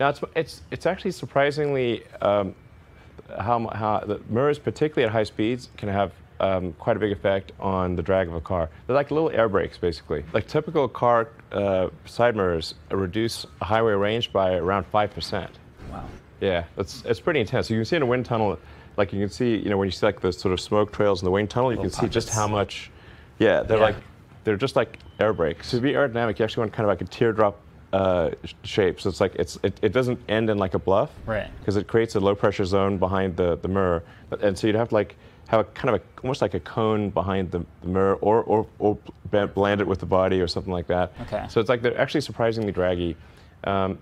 Now it's it's it's actually surprisingly um, how how the mirrors, particularly at high speeds, can have um, quite a big effect on the drag of a car. They're like little air brakes, basically. Like typical car uh, side mirrors reduce highway range by around five percent. Wow. Yeah, it's it's pretty intense. You can see in a wind tunnel, like you can see, you know, when you see like the sort of smoke trails in the wind tunnel, you Little can see just how much. Yeah, they're Yeah. like they're just like air brakes. To be aerodynamic, you actually want kind of like a teardrop uh, shape. So it's like it's it, it doesn't end in like a bluff. Right. Because it creates a low pressure zone behind the, the mirror, and so you'd have to like have a kind of a, almost like a cone behind the, the mirror, or or or blend it with the body or something like that. Okay. So it's like they're actually surprisingly draggy. Um,